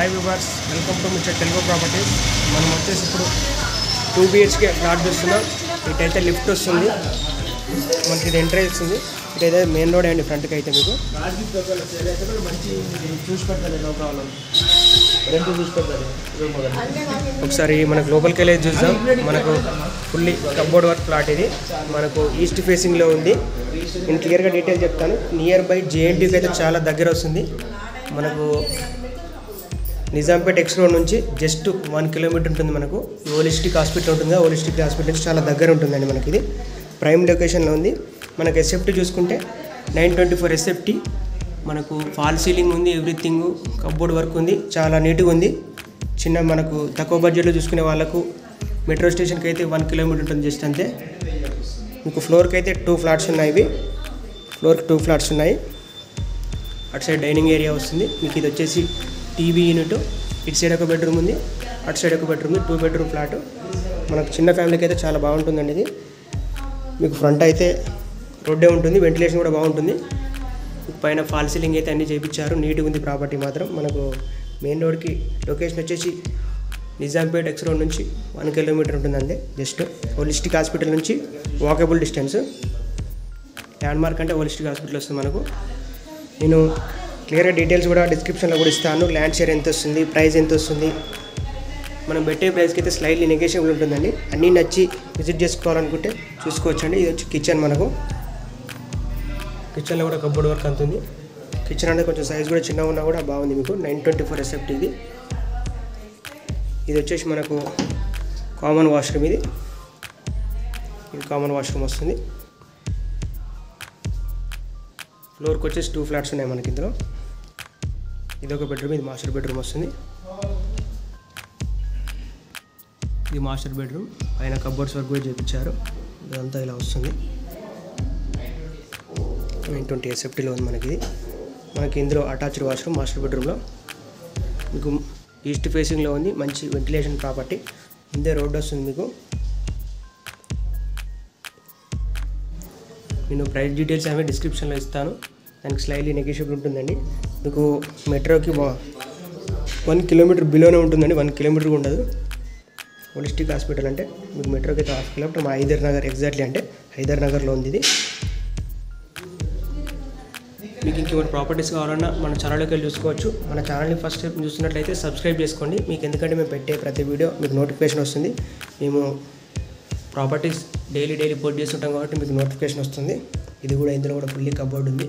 Hi viewers welcome to mister Telugu properties మనం వచ్చేసి ఇప్పుడు టూ బిహెచ్కే ఫ్లాట్ చూస్తున్నాం. ఇటైతే లిఫ్ట్ వస్తుంది. మనకి ఇది ఎంట్రీ వస్తుంది. ఇటైతే మెయిన్ రోడ్ అండి ఫ్రంట్కి అయితే మీకు. మంచి చూసి ఒకసారి మనకు లోపలికి వెళ్ళి చూద్దాం. మనకు ఫుల్లీ కబ్బోర్డ్ వర్క్ ఫ్లాట్ ఇది. మనకు ఈస్ట్ ఫేసింగ్లో ఉంది. నేను క్లియర్గా డీటెయిల్ చెప్తాను. నియర్ బై జేఎన్టీకి అయితే చాలా దగ్గర వస్తుంది. మనకు నిజాంపేట ఎక్స్ రోడ్ నుంచి జస్ట్ వన్ కిలోమీటర్ ఉంటుంది మనకు. ఓలిస్టిక్ హాస్పిటల్ ఉంటుంది. కదా ఓలిస్టిక్ హాస్పిటల్ నుంచి చాలా దగ్గర ఉంటుందండి మనకి ఇది. ప్రైమ్ లొకేషన్లో ఉంది. మనకు ఎస్ఎఫ్టీ చూసుకుంటే నైన్ ట్వంటీ ఫోర్ ఎస్ఎఫ్టీ మనకు ఫాల్ సీలింగ్ ఉంది ఎవ్రీథింగ్ కప్బోర్డ్ వర్క్ ఉంది. చాలా నీట్గా ఉంది. చిన్న మనకు తక్కువ బడ్జెట్లో చూసుకునే వాళ్ళకు మెట్రో స్టేషన్కి అయితే వన్ కిలోమీటర్ ఉంటుంది జస్ట్ అంతే. మీకు ఫ్లోర్కి అయితే టూ ఫ్లాట్స్ ఉన్నాయి ఇవి. ఫ్లోర్కి టూ ఫ్లాట్స్ ఉన్నాయి. అటు సైడ్ డైనింగ్ ఏరియా వస్తుంది. మీకు ఇది వచ్చేసి టీవీ యూనిట్ ఇటు సైడ్ ఒక బెడ్రూమ్ ఉంది అటు సైడ్ ఒక బెడ్రూమ్ ఉంది టూ బెడ్రూమ్ ఫ్లాట్. మనకు చిన్న ఫ్యామిలీకి అయితే చాలా బాగుంటుందండి ఇది. మీకు ఫ్రంట్ అయితే రోడ్డే ఉంటుంది వెంటిలేషన్ కూడా బాగుంటుంది. పైన ఫాల్ సీలింగ్ అయితే అన్నీ చేయించారు నీట్గా ఉంది ప్రాపర్టీ మాత్రం. మనకు మెయిన్ రోడ్కి లొకేషన్ వచ్చేసి నిజాంపేట్ ఎక్స్ రోడ్ నుంచి వన్ కిలోమీటర్ ఉంటుందండి జస్ట్ హోలిస్టిక్ హాస్పిటల్ నుంచి వాకబుల్ డిస్టెన్స్. ల్యాండ్ మార్క్ అంటే హోలిస్టిక్ హాస్పిటల్ వస్తుంది మనకు. నేను క్లియర్గా డీటెయిల్స్ కూడా డిస్క్రిప్షన్లో కూడా ఇస్తాను. ల్యాండ్ షేర్ ఎంత వస్తుంది ప్రైస్ ఎంత వస్తుంది? మనం పెట్టే ప్రైస్కి అయితే స్లైడ్లీ నెగోషియబుల్ ఉంటుందండి. అన్నీ నచ్చి విజిట్ చేసుకోవాలనుకుంటే చూసుకోవచ్చండి. ఇది వచ్చి కిచెన్ మనకు. కిచెన్లో కూడా కబ్బోర్డ్ వర్క్ అంతుంది కిచెన్ అనేది కొంచెం సైజ్ కూడా చిన్నగా ఉన్నా కూడా బాగుంది మీకు. నైన్ ట్వంటీ ఫోర్ ఎస్ఎఫ్టీ ఇది. ఇది వచ్చేసి మనకు కామన్ వాష్రూమ్ ఇది. ఇది కామన్ వాష్రూమ్ వస్తుంది. ఫ్లోర్కి వచ్చేసి టూ ఫ్లాట్స్ ఉన్నాయి మనకి ఇందులో. ఇది ఒక బెడ్రూమ్ ఇది మాస్టర్ బెడ్రూమ్ వస్తుంది. ఇది మాస్టర్ బెడ్రూమ్. పైన కబోర్డ్స్ వర్క్ కూడా చేయించారు ఇదంతా ఇలా వస్తుంది. నైన్ ట్వంటీ ఎస్ఎఫ్టీలో ఉంది మనకి మనకి ఇందులో అటాచ్డ్ వాష్రూమ్ మాస్టర్ బెడ్రూమ్లో మీకు ఈస్ట్ ఫేసింగ్లో ఉంది. మంచి వెంటిలేషన్ ప్రాపర్టీ ముందే రోడ్డు వస్తుంది మీకు. నేను ప్రైస్ డీటెయిల్స్ అనేవి డిస్క్రిప్షన్లో ఇస్తాను. దానికి స్లైడ్లీ నెగోషియబుల్ ఉంటుందండి. మీకు మెట్రోకి వన్ కిలోమీటర్ బిలోనే ఉంటుందండి. వన్ కిలోమీటర్ ఉండదు. హోలిస్టిక్ హాస్పిటల్ అంటే మీకు మెట్రోకి అయితే హాఫ్ కిలోమీటర్ మా హైదర్ నగర్ ఎగ్జాక్ట్లీ అంటే హైదర్ నగర్లో ఉంది ఇది. మీకు ఇంకేమైనా ప్రాపర్టీస్ కావాలన్నా మన ఛానల్కి వెళ్ళి చూసుకోవచ్చు. మన ఛానల్ని ఫస్ట్ టైం చూస్తున్నట్లయితే సబ్స్క్రైబ్ చేసుకోండి. మీకు ఎందుకంటే మేము పెట్టే ప్రతి వీడియో మీకు నోటిఫికేషన్ వస్తుంది. మేము ప్రాపర్టీస్ డైలీ డైలీ పోస్ట్ చేస్తుంటాం కాబట్టి మీకు నోటిఫికేషన్ వస్తుంది. ఇది కూడా ఇందులో కూడా ఫుల్లీ కబోర్డ్ ఉంది.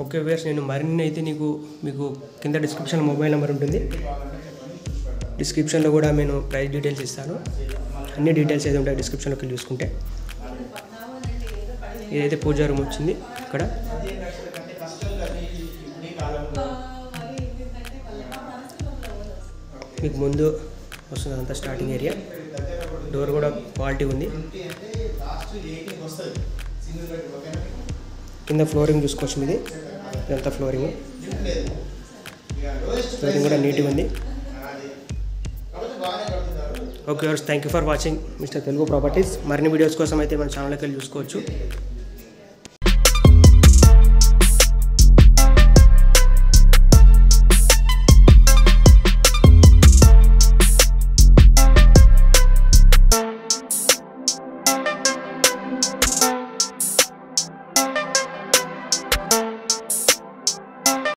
ఓకే వేర్స్ నేను మరిన్ని అయితే నీకు మీకు కింద డిస్క్రిప్షన్ మొబైల్ నెంబర్ ఉంటుంది. డిస్క్రిప్షన్లో కూడా నేను ప్రైస్ డీటెయిల్స్ ఇస్తాను. అన్ని డీటెయిల్స్ ఏది ఉంటాయి డిస్క్రిప్షన్లోకి వెళ్ళి చూసుకుంటే. ఇదైతే పూజా రూమ్ వచ్చింది ఇక్కడ. మీకు ముందు వస్తుంది అంతా స్టార్టింగ్ ఏరియా డోర్ కూడా క్వాలిటీ ఉంది. కింద ఫ్లోరింగ్ చూసుకోవచ్చు మీది. ఇదంతా ఫ్లోరింగ్. ఫ్లోరింగ్ కూడా నీట్గా ఉంది. Okay thank you for watching mister Telugu properties. మరిన్ని వీడియోస్ కోసం అయితే మన ఛానల్కి వెళ్ళి చూసుకోవచ్చు.